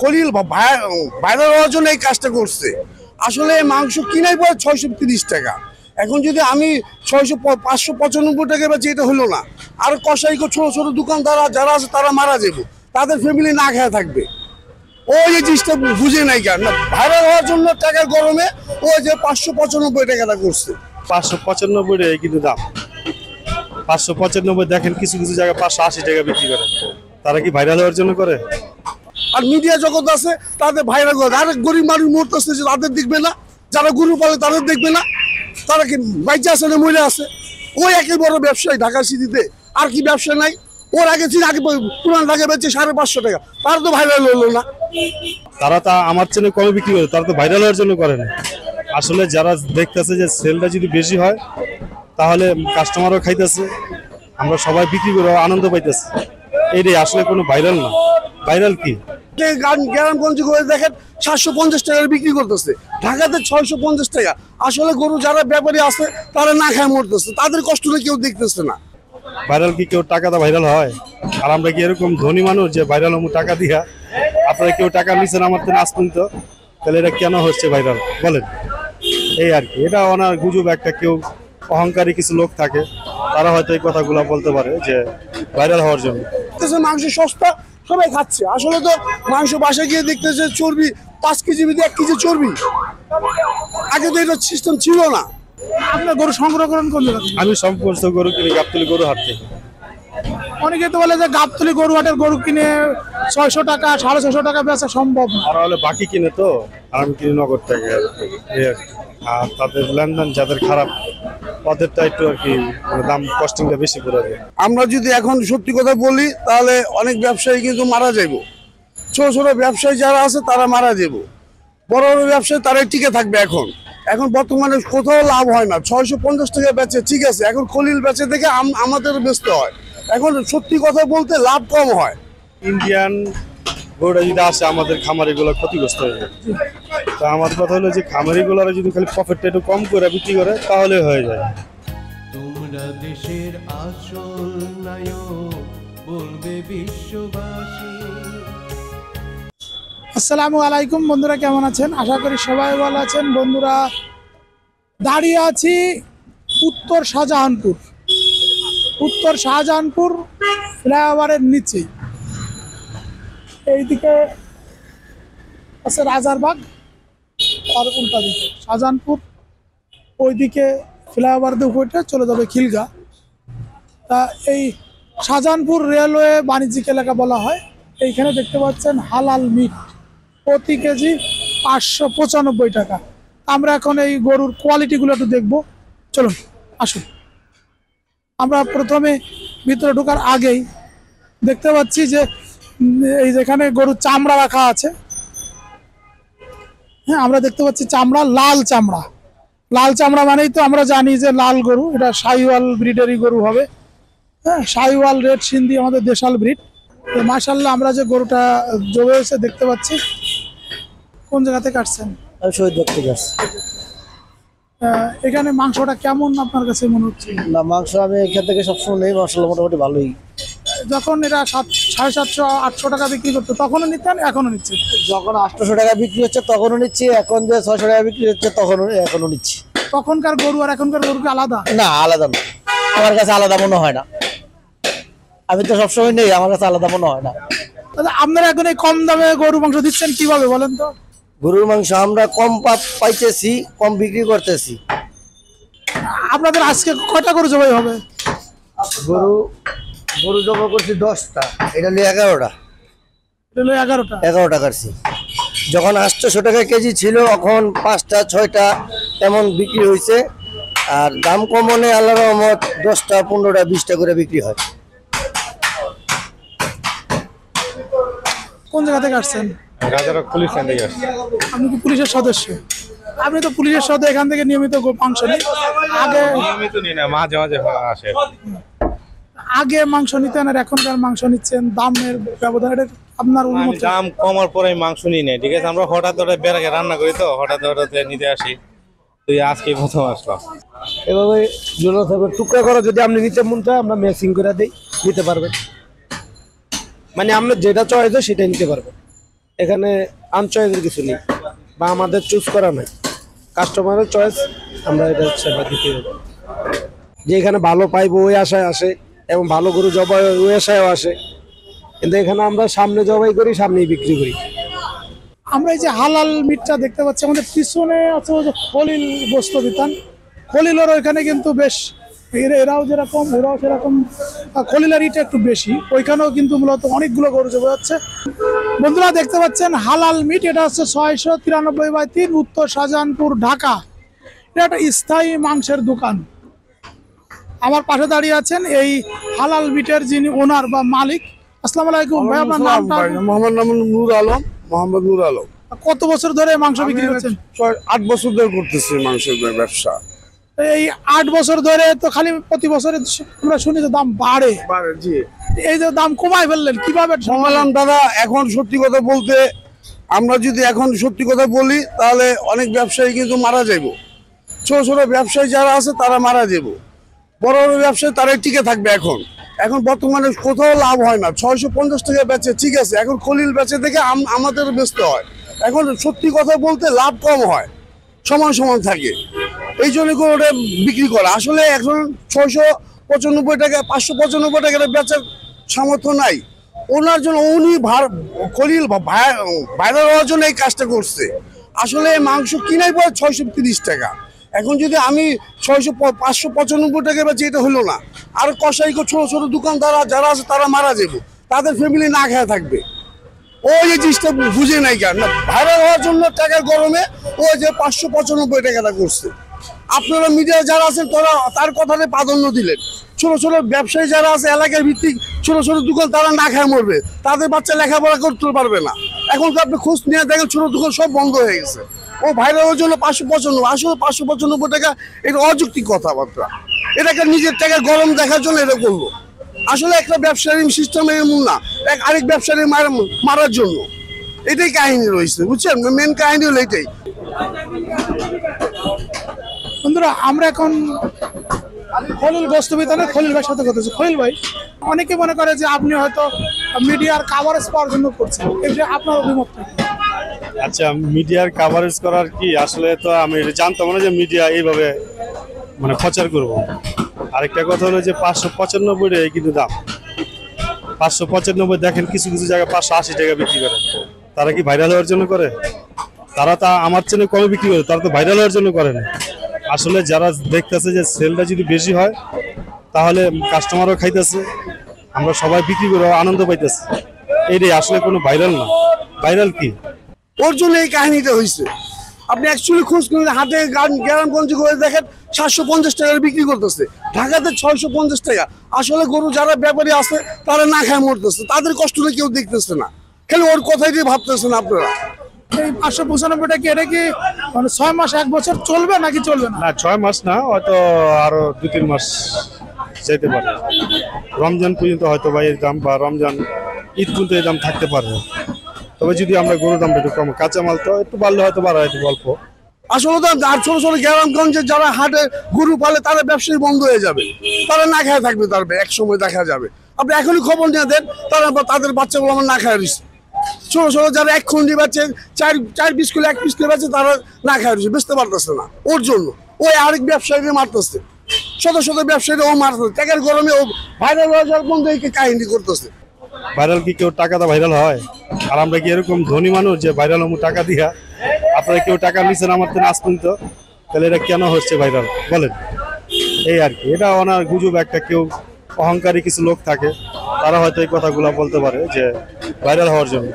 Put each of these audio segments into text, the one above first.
Khalil viral হওয়ার জন্য এই কাজটা করছে। আসলে মাংস কিনাই পরে ছয়শো তিরিশ টাকা। এখন যদি আমি ছয়শো পাঁচশো পঁচানব্বই টাকা বেচি, এটা হলো না। আর কষাই ছোটো ছোট দোকানদাররা যারা আছে, তারা মারা যাবে। তাদের ফ্যামিলি না খেয়ে থাকবে। ওই যে জিনিসটা বুঝে নাই কেন? ভাইরাল হওয়ার জন্য টাকার গরমে ও যে পাঁচশো পঁচানব্বই টাকাটা করছে। পাঁচশো পঁচানব্বই টাকা কিন্তু দাম। পাঁচশো পঁচানব্বই, দেখেন কিছু কিছু জায়গায় পাঁচশো আশি টাকা বিক্রি করে তারা কি ভাইরাল হওয়ার জন্য করে? আর মিডিয়া জগৎ আছে, তাদের ভাইরাল করে আর গরিব মানুষ মরতেছে যে তাদের দেখবে না, যারা গরু পালে তাদের দেখবে না, তারা কি বাইচে আছে না মহিলা আছে? ওই একই বড় ব্যবসায়ী ঢাকা সিটিতে, আর কি ব্যবসা নাই? ওর আগে ছিল, আগে পুরান ঢাকা বেচে সাড়ে পাঁচশো টাকা, তার তো ভাইরাল হলো না। তারা তা আমার চেনে কমে বিক্রি করে? তারা তো ভাইরাল হওয়ার জন্য করে না। আসলে যারা দেখতেছে যে সেলটা যদি বেশি হয়, তাহলে কাস্টমারও খাইতেছে, আমরা সবাই বিক্রি করে আনন্দ পাইতেছি। এইটাই, আসলে কোনো ভাইরাল না। ভাইরাল কি? গ্রাম- গ্রামগঞ্জে করে দেখেন সাতশো পঞ্চাশ টাকার বিক্রি করতেছে। ঢাকাতে ছয়শো পঞ্চাশ টাকা। আসলে গরু যারা ব্যাপারী আছে তারা না খায় মরতেছে। তাদের কষ্টটা কেউ দেখতেছে না। ভাইরাল কি কেউ টাকা দা ভাইরাল হয়? আর আমরা কি এরকম ধনী মানুষ যে ভাইরাল হমু টাকা দিয়া? আপনারা কেউ টাকা নিচ্ছেন আমার তো আজ পর্যন্ত? তাহলে এটা কেন হচ্ছে ভাইরাল? বলেন। এই আর কি। এটা ওনার গুজব একটা কেউ অহংকারী কিছু লোক থাকে তারা হয়তো এই কথাগুলো বলতে পারে যে ভাইরাল হওয়ার জন্য। মাংস সস্তা সবাই খাচ্ছে। আসলে তো মাংস বাসায় গিয়ে দেখতেছে চর্বি পাঁচ কেজি বিধি এক কেজি চর্বি। আগে তো এটা সিস্টেম ছিল না। আপনার গরু সংগ্রহ করেন কোন? আমি সম্পর্ক গরু কিনে গাবতলি গরু হাট থেকে। অনেকে তো বলে যে গাবতলি গরু হাটের গরু কিনে ছয়শো টাকা সাড়ে ছয়শো টাকা বেচা সম্ভব না। হলে বাকি কিনে তো আর আমি কিনে নগদ থেকে আর তাদের লেনদেন যাদের খারাপ ওদেরটা একটু আর কি মানে দাম কস্টিংটা বেশি করে দেয়। আমরা যদি এখন সত্যি কথা বলি তাহলে অনেক ব্যবসায়ী কিন্তু মারা যাইব। ছোট ছোট ব্যবসায়ী যারা আছে তারা মারা যাব বড় বড় ব্যবসায়ী তারাই টিকে থাকবে এখন। এখন বর্তমানে কোথাও লাভ হয় না। ছয়শো পঞ্চাশ টাকা বেচে ঠিক আছে এখন খলিল বেচে দেখে আম- আমাদের ব্যস্ত হয়। এখন সত্যি কথা বলতে লাভ কম হয়। ইন্ডিয়ান গরুটা যদি আসে আমাদের খামারিগুলো ক্ষতিগ্রস্ত হয়ে যায় তো আমার কথা হলো যে খামারিগুলোরা যদি খালি প্রফিটটা একটু কম করে বিক্রি করে তাহলে হয়ে যায়। তোমরা দেশের আসল নায়ক বলবে বিশ্ববাসী। আসসালামু আলাইকুম বন্ধুরা কেমন আছেন? আশা করি সবাই ভালো আছেন। বন্ধুরা দাঁড়িয়ে আছি উত্তর শাহজাহানপুর। উত্তর শাহজাহানপুর ফ্লাইওভারের নিচে এইদিকে আছে রাজারবাগ আর উল্টা দিকে। শাহজাহানপুর, ওইদিকে ফ্লাইওভার দিয়ে চলে যাবে খিলগা। তা এই শাহজাহানপুর রেলওয়ে বাণিজ্যিক এলাকা বলা হয়। এইখানে দেখতে পাচ্ছেন হালাল মিট। প্রতি কেজি পাঁচশো পঁচানব্বই টাকা। আমরা এখন এই গরুর কোয়ালিটিগুলো একটু দেখব। চলুন, আসুন। আমরা প্রথমে ভিতরে ঢোকার আগেই দেখতে পাচ্ছি যে এই যেখানে গরুর চামড়া রাখা আছে। হ্যাঁ আমরা দেখতে পাচ্ছি চামড়া লাল চামড়া। লাল চামড়া মানেই তো আমরা জানি যে লাল গরু এটা সাইওয়াল ব্রিডেরই গরু হবে। হ্যাঁ সাইওয়াল রেড সিন্ধি আমাদের দেশাল ব্রিড। তো মাশাল্লাহ আমরা যে গরুটা জমে এসে দেখতে পাচ্ছি কোন জায়গা থেকে আহ, এখানে মাংসটা কেমন আপনার কাছে মনে হচ্ছে? না মাংস আমি এখান থেকে সবসময় নেই মশলা মোটামুটি ভালোই। যখন এটা সাত সাড়ে সাতশো আটশো টাকা বিক্রি করতো তখনও নিতেন এখনও নিচ্ছে। যখন আটশোশো টাকা বিক্রি হচ্ছে তখনও নিচ্ছি এখন যে ছশো টাকা বিক্রি হচ্ছে তখনও এখনও নিচ্ছি। তখনকার গরু আর এখনকার গরু কি আলাদা? না আলাদা না। আমার কাছে আলাদা মনে হয় না। আমি তো সবসময় নেই আমার কাছে আলাদা মনে হয় না। তাহলে আপনারা এখন এই কম দামে গরু মাংস দিচ্ছেন কীভাবে বলেন তো? গরুর মাংস আমরা কম পাইতেছি কম বিক্রি করতেছি। আপনাদের আজকে কয়টা গরু জবাই হবে? গরু গরু জমা করছি দশটা। এটা হলো এগারোটা। এটা হলো এগারোটা? এগারোটা কাটছি। যখন আটশোশো টাকা কেজি ছিল এখন পাঁচটা ছয়টা এমন বিক্রি হয়েছে আর দাম কমনে আল্লাহ রহমত দশটা পনেরোটা বিশটা করে বিক্রি হয়। কোন জায়গা থেকে আসছেন? পুলিশ থেকে আসছে। আপনি কি পুলিশের সদস্য? আপনি তো পুলিশের সদস্য এখান থেকে নিয়মিত মাংস নেই আগে নিয়মিত নি না মাঝে মাঝে আসে। আগে মাংস নিতেন আর এখনকার মাংস নিচ্ছেন দামের ব্যবধান এটা আপনার অনুমতি দাম কমার পরে মাংস নিই নাই ঠিক আছে? আমরা হঠাৎ হঠাৎ বেড়াকে রান্না করি তো হঠাৎ হঠাৎ নিতে আসি। তুই আজকে প্রথম আসলাম। এভাবে জোড়া থাকবে টুকরা করা যদি আপনি নিতে মন চায় আমরা ম্যাচিং করে দিই নিতে পারবেন। মানে আপনার যেটা চয়েস হয় সেটাই নিতে পারবেন এখানে আনচয়েসের কিছু নেই বা আমাদের চুজ করা নাই। কাস্টমারের চয়েস আমরা এটা সেবা দিতে হবে যে এখানে ভালো পাইবো ওই আশায় আসে। এবং ভালো গরু জবাই হয় আসে। কিন্তু এখানে আমরা সামনে জবাই করি, সামনেই বিক্রি করি। আমরা এই যে হালাল মিটটা দেখতে পাচ্ছি, আমাদের পিছনে আছে যে খলিল বস্ত্র বিতান। খলিলের ওইখানে কিন্তু বেশ এরাও যেরকম ওরাও সেরকম খলিলের ইটা একটু বেশি। ওইখানেও কিন্তু মূলত অনেকগুলো গরু জবা যাচ্ছে বন্ধুরা, দেখতে পাচ্ছেন হালাল মিট, এটা হচ্ছে ছয়শো তিরানব্বই বাই তিন, উত্তর শাহজাহানপুর, ঢাকা। এটা একটা স্থায়ী মাংসের দোকান। আমার পাশে দাঁড়িয়ে আছেন এই হালাল মিটের যিনি ওনার বা মালিক। আসসালামু আলাইকুম ভাই আপনার নামটা মোহাম্মদ নাম নূর আলম মোহাম্মদ নূর আলম। কত বছর ধরে মাংস বিক্রি করছেন? আট বছর ধরে করতেছি মাংসের ব্যবসা। এই আট বছর ধরে তো খালি প্রতি বছরে আমরা শুনি যে দাম বাড়ে। বাড়ে জি। এই যে দাম কমাই ফেললেন কীভাবে সমালাম দাদা এখন সত্যি কথা বলতে আমরা যদি এখন সত্যি কথা বলি তাহলে অনেক ব্যবসায়ী কিন্তু মারা যাব ছোট ছোট ব্যবসায়ী যারা আছে তারা মারা যাব বড় বড় ব্যবসায়ী তারাই টিকে থাকবে এখন। এখন বর্তমানে কোথাও লাভ হয় না। ছয়শো পঞ্চাশ টাকা বেচে ঠিক আছে, এখন খলিল বেচে থেকে আম- আমাদের বেচতে হয়। এখন সত্যি কথা বলতে লাভ কম হয়, সমান সমান থাকে। এই জন্য করে ওটা বিক্রি করে। আসলে এখন ছয়শো পঁচানব্বই টাকা, পাঁচশো পঁচানব্বই টাকা বেচার সামর্থ্য নাই। ওনার জন্য, উনি খলিল ভাইরাল হওয়ার জন্য এই কাজটা করছে। আসলে মাংস কিনাই পড়ে ছয়শো তিরিশ টাকা। এখন যদি আমি ছয়শো পাঁচশো পঁচানব্বই টাকা বেচি এটা হলো না, আর কষাই ছোট ছোট দোকানদার যারা আছে তারা মারা যাবে, তাদের ফ্যামিলি না খেয়ে থাকবে। ওই যে জিনিসটা বুঝে নাই কেন? ভাইরাল হওয়ার জন্য টাকার গরমে ওই যে পাঁচশো পঁচানব্বই টাকাটা করছে। আপনারা মিডিয়া যারা আছেন তারা তার কথাতে প্রাধান্য দিলেন। ছোট ছোট ব্যবসায়ী যারা আছে, এলাকার ভিত্তিক ছোট ছোট দোকান তারা না খায় মরবে। তাদের বাচ্চা লেখাপড়া করতে পারবে না। এখন তো আপনি খোঁজ নিয়ে দেখেন ছোট দোকান সব বন্ধ হয়ে গেছে। ভাইরাল হওয়ার জন্য পাঁচশো পঁচানব্বই আসলে পাঁচশো পঁচানব্বই টাকা এটা অযৌক্তিক কথাবার্তা। এটাকে নিজের টাকা গরম দেখার জন্য এটা করল। আসলে একটা ব্যবসায়ী সিস্টেম এমন না, এক আরেক ব্যবসায়ী মারা- মারার জন্য। এটাই কাহিনী রয়েছে, বুঝছেন? মেন কাহিনী হলো এটাই। বন্ধুরা, আমরা এখন খলিল বিতানে খলিল ভাইয়ের সাথে কথা। খলিল ভাই, অনেকে মনে করে যে আপনি হয়তো মিডিয়ার কাভারেজ পাওয়ার জন্য করছেন। এই বিষয়ে আপনার অভিমত কি? আচ্ছা মিডিয়ার কাভারেজ করার কি আসলে তো আমি জানতাম না যে মিডিয়া এইভাবে মানে প্রচার করব। আরেকটা কথা হলো যে পাঁচশো পঁচানব্বই টাকা কিন্তু দাম। পাঁচশো পঁচানব্বই দেখেন কিছু কিছু জায়গায় পাঁচশো আশি টাকা বিক্রি করে। তারা কি ভাইরাল হওয়ার জন্য করে? তারা তা আমার চেনে কমে বিক্রি করে, তারা তো ভাইরাল হওয়ার জন্য করে না। আসলে যারা দেখতেছে যে সেলটা যদি বেশি হয়, তাহলে কাস্টমারও খাইতেছে, আমরা সবাই বিক্রি করে আনন্দ পাইতেছি। এইটাই আসলে কোনো ভাইরাল না। ভাইরাল কি? ওর জন্য এই কাহিনীটা হয়েছে। আপনি অ্যাকচুয়ালি খোঁজ করলে গ্রাম- গ্রামগঞ্জে করে দেখেন সাতশো পঞ্চাশ টাকার বিক্রি করতেছে। ঢাকাতে ছয়শো পঞ্চাশ টাকা। আসলে গরু যারা ব্যাপারী আছে তারা না খায় মরতেছে। তাদের কষ্টটা কেউ দেখতেছে না। খালি ওর কথাই দিয়ে ভাবতেছেন আপনারা। এই পাঁচশো পঁচানব্বইটা কি এটা কি মানে ছয় মাস এক বছর চলবে নাকি চলবে না? না ছয় মাস না হয়তো আরও দু তিন মাস যেতে পারে। রমজান পর্যন্ত হয়তো বা এর দাম বা রমজান ঈদ পর্যন্ত এই দাম থাকতে পারে। তবে যদি আমরা গরুর দামটা একটু কম কাঁচামাল তো একটু বাড়লে হয়তো বাড়া হয়তো গল্প। আসলে তো আর ছোট ছোট গ্রামগঞ্জে যারা হাটে, গরু পালে তারা ব্যবসায়ী বন্ধ হয়ে যাবে। তারা না খেয়ে থাকবে তার এক সময় দেখা যাবে। আপনি এখনই খবর নিয়ে দেন, তারা তাদের বাচ্চাগুলো আমার না খায় রয়েছে। ছোট ছোট যারা এক খুন্ডি বাচ্চে, চার চার পিস করে এক পিস করে বাচ্চে, তারা না খায় রয়েছে, বুঝতে পারতেছে না ওর জন্য। ওই আরেক ব্যবসায়ীদের মারতেছে। শত শত ব্যবসায়ীরা ও মারতেছে। টাকার গরমে ও ভাইরাল হয়ে যাওয়ার বন্ধু কাহিনী করতেছে। ভাইরাল কি কেউ টাকা দা ভাইরাল হয়? আর আমরা কি এরকম ধনী মানুষ যে ভাইরাল হমু টাকা দিয়া? আপনারা কেউ টাকা নিছেন আমার তো আজ পর্যন্ত তাহলে এটা কেন হচ্ছে ভাইরাল বলেন। এই আর কি। এটা ওনার গুজব একটা কেউ অহংকারী কিছু লোক থাকে, তারা হয়তো এই কথাগুলো বলতে পারে যে ভাইরাল হওয়ার জন্য।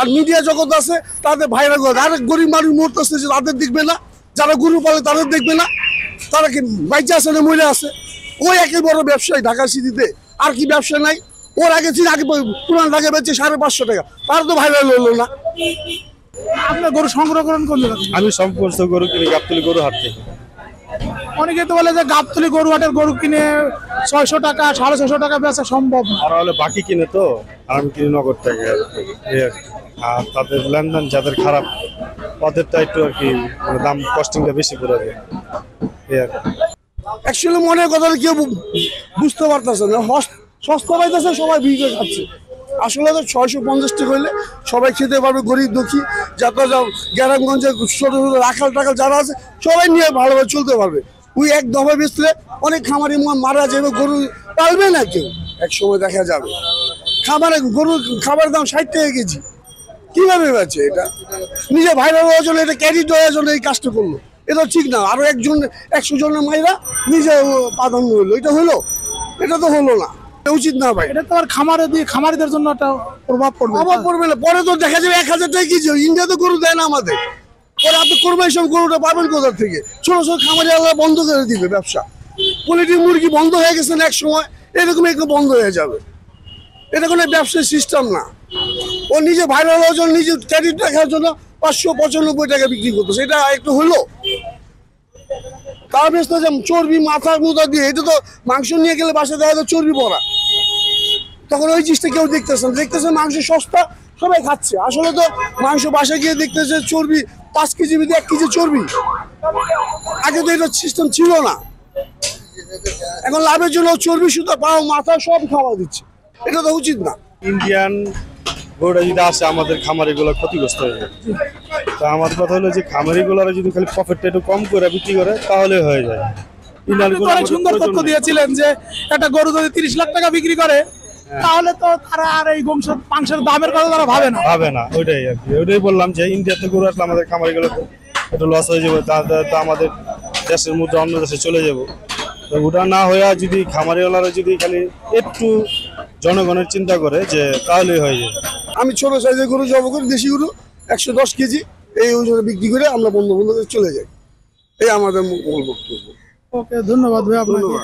আর মিডিয়া জগৎ আছে, তাদের ভাইরাল করে আর গরিব মানুষ মরতেছে, যে তাদের দেখবে না। যারা গরু পালে তাদের দেখবে না। তারা কি বাইচে আছে না মরে আছে? ওই একই বড় ব্যবসায়ী ঢাকা সিটিতে। আর কি ব্যবসা নাই? ওর আগে ছিল আগে পুরান ঢাকা বেচে সাড়ে পাঁচশো টাকা। তার তো ভাই হলো না। আপনার গরু সংগ্রহ করেন কোন আমি সম্পর্ক গরু কিনি গাবতলি গরু হাট থেকে। অনেকে তো বলে যে গাবতলি গরু হাটের গরু কিনে ছয়শো টাকা সাড়ে ছয়শো টাকা বেচা সম্ভব আর হলে বাকি কিনে তো আর আমি কিনি নগদ টাকা আর তাদের লেনদেন যাদের খারাপ ওদেরটা একটু আর কি মানে দাম কস্টিংটা বেশি করে দেয়। এই আর কি। অ্যাকচুয়ালি মনের কথাটা কেউ বুঝতে পারতেছে না। সস্তা পাইতেছে, সবাই ভিড়ে খাচ্ছে। আসলে তো ছয়শো পঞ্চাশটি হলে সবাই খেতে পারবে, গরিব দুঃখী যাতে গ্রামগঞ্জে ছোট ছোট রাখাল টাকাল যারা আছে, সবাই নিয়ে ভালোভাবে চলতে পারবে। ওই এক দফা বেচলে অনেক খামারি মারা যাবে, গরু পালবে না কেউ। এক সময় দেখা যাবে। খাবারে গরু খাবার দাম ষাট টাকা কেজি। কীভাবে বেচে এটা? নিজে ভাইরাল হওয়ার জন্য, এটা ক্যারি দেওয়ার জন্য এই কাজটা করল। এটা ঠিক না। আরও একজন, একশো জনের মাইরা নিজে প্রাধান্য হলো। এটা হলো? এটা তো হলো না। উচিত না ভাই। এটা তো আর খামারে দিয়ে খামারিদের জন্য একটা প্রভাব পড়বে। অভাব পড়বে না। পরে তো দেখা যাবে এক হাজার টাকা কেজি ইন্ডিয়া তো গরু দেয় না আমাদের। পরে আপনি গরুটা পাবেন কোথা থেকে? ছোট ছোট খামারি আল্লাহ বন্ধ করে দিবে ব্যবসা। পোলিট্রি মুরগি বন্ধ হয়ে গেছে এক সময়? এরকম একটু বন্ধ হয়ে যাবে। এটা কোনো ব্যবসায়িক সিস্টেম না। ও নিজে ভাইরাল হওয়ার জন্য নিজে ক্রেডিট রাখার জন্য পাঁচশো পঁচানব্বই টাকা বিক্রি করতেছে এটা একটু হলো। তার বেশ চর্বি মাথা মুথা দিয়ে এটা তো মাংস নিয়ে গেলে বাসায় দেখা যায় চর্বি পড়া তখন ওই জিনিসটা কেউ দেখতেছে না। দেখতেছে মাংস সস্তা সবাই খাচ্ছে। আসলে তো মাংস বাসায় গিয়ে দেখতেছে চর্বি পাঁচ কেজি বিধি এক কেজি চর্বি। আগে তো এটা সিস্টেম ছিল না। এখন লাভের জন্য চর্বি সুতা পাও মাথা সব খাওয়া দিচ্ছে। এটা তো উচিত না। ইন্ডিয়ান গরুটা যদি আসে আমাদের খামারিগুলো ক্ষতিগ্রস্ত হয়ে যায়। তা আমার কথা হলো যে খামারিগুলোরা যদি খালি প্রফিটটা একটু কম করে বিক্রি করে তাহলে হয়ে যায়। সুন্দর তথ্য দিয়েছিলেন যে একটা গরু যদি তিরিশ লাখ টাকা বিক্রি করে তাহলে তো তারা আর এই বংশ মাংসের দামের কথা তারা ভাবে না। হবে না ওইটাই আর কি। ওইটাই বললাম যে ইন্ডিয়াতে গরু আসলে আমাদের খামারিগুলো একটু লস হয়ে যাবে। তা আমাদের দেশের মধ্যে অন্য দেশে চলে যাব। তো ওটা না হয়ে যদি খামারিওয়ালারা যদি খালি একটু জনগণের চিন্তা করে যে তাহলেই হয়ে যাবে। আমি ছোট সাইজের গরু জব করি দেশি গরু একশো দশ কেজি। এই ওজনে বিক্রি করে আমরা বন্ধু বন্ধু চলে যাই। এই আমাদের মূল বক্তব্য। ওকে ধন্যবাদ ভাই আপনাকে।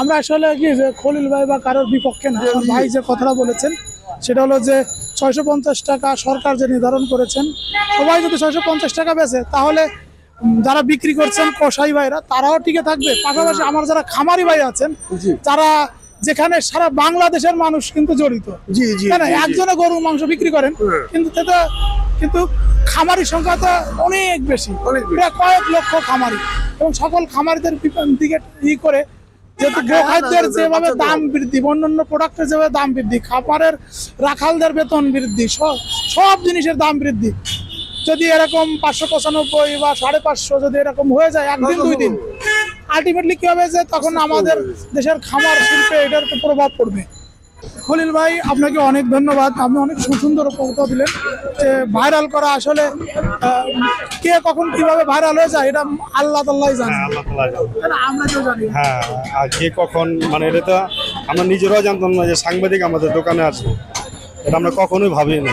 আমরা আসলে কি যে খলিল ভাই বা কারোর বিপক্ষে না আমার ভাই যে কথাটা বলেছেন সেটা হলো যে ছয়শো পঞ্চাশ টাকা সরকার যে নির্ধারণ করেছেন সবাই যদি ছয়শো পঞ্চাশ টাকা বেচে তাহলে যারা বিক্রি করছেন কসাই ভাইরা তারাও টিকে থাকবে পাশাপাশি আমার যারা খামারি ভাই আছেন তারা যেখানে সারা বাংলাদেশের মানুষ কিন্তু জড়িত। একজনে গরু মাংস বিক্রি করেন হ্যাঁ। কিন্তু সেটা কিন্তু খামারির সংখ্যা তো অনেক বেশি অনেক বেশি। প্রায় কয়েক লক্ষ খামারি এবং সকল খামারিদের দিকে ই করে যেহেতু গোখাদ্যের যেভাবে দাম বৃদ্ধি অন্যান্য প্রোডাক্টের যেভাবে দাম বৃদ্ধি খাবারের রাখালদের বেতন বৃদ্ধি সব সব জিনিসের দাম বৃদ্ধি। যদি এরকম পাঁচশো পঁচানব্বই বা সাড়ে পাঁচশো যদি এরকম হয়ে যায় একদিন দুই দিন আলটিমেটলি কি হবে যে তখন আমাদের দেশের খামার শিল্পে এটার প্রভাব পড়বে। খলিল ভাই আপনাকে অনেক ধন্যবাদ। আপনি অনেক সুন্দর কথা দিলেন। যে ভাইরাল করা আসলে কে কখন কীভাবে ভাইরাল হয়ে যায় এটা আল্লাহ তাল্লাহ জানে। হ্যাঁ আমরা কেউ জানি হ্যাঁ আর কে কখন মানে এটা তো আমরা নিজেরাও জানতাম না যে সাংবাদিক আমাদের দোকানে আসবে এটা আমরা কখনোই ভাবিনি।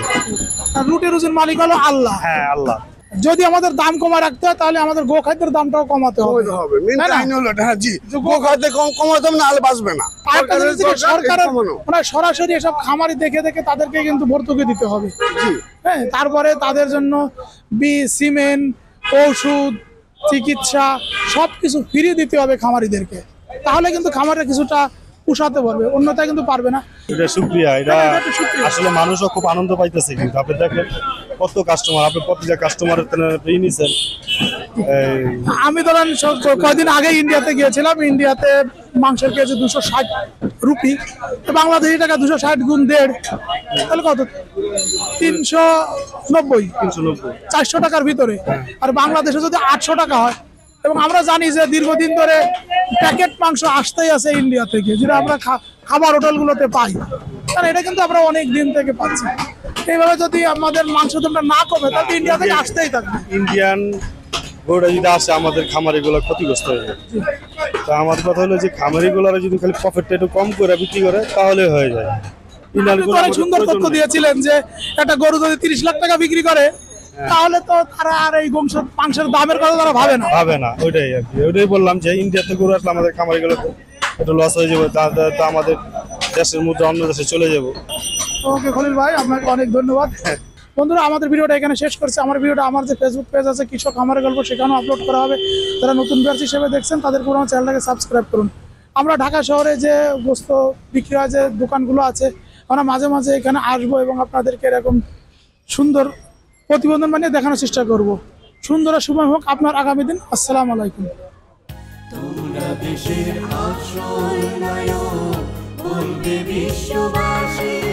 রুটি রুজির মালিক হলো আল্লাহ। হ্যাঁ আল্লাহ। যদি আমাদের দাম কমা রাখতে হয় তাহলে আমাদের গোখাদ্যের দামটাও কমাতে হবে। কমাতে না? হলো হ্যাঁ বাঁচবে না। সরকারের মানে সরাসরি এসব খামারি দেখে দেখে তাদেরকে কিন্তু ভর্তুকি দিতে হবে। হ্যাঁ তারপরে তাদের জন্য বীজ সিমেন্ট ওষুধ চিকিৎসা সব কিছু ফ্রি দিতে হবে খামারিদেরকে। তাহলে কিন্তু খামারে কিছুটা পুষাতে পারবে অন্যথায় কিন্তু পারবে না। এটা শুক্রিয়া এটা হ্যাঁ। আসলে মানুষও খুব আনন্দ পাইতেছে কিন্তু। আপনি দেখেন কত কাস্টমার আপনি প্রতিটা কাস্টমারের ই নিছেন। আমি ধরেন কয়েকদিন আগে ইন্ডিয়াতে গিয়েছিলাম ইন্ডিয়াতে মাংসের কেজি দুশো ষাট রুপি। বাংলাদেশি টাকা দুশো ষাট গুণ দেড় তাহলে কত? তিনশো নব্বই। তিনশো নব্বই। চারশো টাকার ভিতরে। আর বাংলাদেশে যদি আটশো টাকা হয় এবং আমরা জানি যে দীর্ঘদিন ধরে প্যাকেট মাংস আসতেই আছে ইন্ডিয়া থেকে যেটা আমরা খাবার হোটেলগুলোতে পাই। কারণ এটা কিন্তু আমরা অনেক দিন থেকে পাচ্ছি। এইভাবে যদি আমাদের মাংস দামটা না কমে তাহলে ইন্ডিয়া থেকে আসতেই থাকবে। ইন্ডিয়ান গরুটা যদি আসে আমাদের খামারিগুলো ক্ষতিগ্রস্ত হয়ে যায় তা আমার কথা হলো যে খামারিগুলোরা যদি খালি প্রফিটটা একটু কম করে বিক্রি করে তাহলে হয়ে যায়। অনেক সুন্দর তথ্য দিয়েছিলেন যে একটা গরু যদি তিরিশ লাখ টাকা বিক্রি করে তাহলে তো তারা আর এই বংশ মাংসের দামের কথা তারা ভাবে না। ভাবে না ওইটাই আর কি। ওইটাই বললাম যে ইন্ডিয়াতে গরু আসলে আমাদের খামারিগুলো একটু লস হয়ে যাবে তা আমাদের দেশের মধ্যে অন্য দেশে চলে যাব। ওকে খলিল ভাই আপনাকে অনেক ধন্যবাদ। বন্ধুরা আমাদের ভিডিওটা এখানে শেষ করছে। আমার ভিডিওটা আমার যে ফেসবুক পেজ আছে কৃষক আমার গল্প সেখানেও আপলোড করা হবে। যারা নতুন ব্যাচ হিসেবে দেখছেন তাদের পুরো আমার চ্যানেলটাকে সাবস্ক্রাইব করুন। আমরা ঢাকা শহরে যে বস্তু বিক্রি হয় যে দোকানগুলো আছে আমরা মাঝে মাঝে এখানে আসব এবং আপনাদেরকে এরকম সুন্দর প্রতিবেদন বানিয়ে দেখানোর চেষ্টা করব। সুন্দর সময় হোক আপনার আগামী দিন। আসসালাম আলাইকুম। দেশের বিশ্ববাসী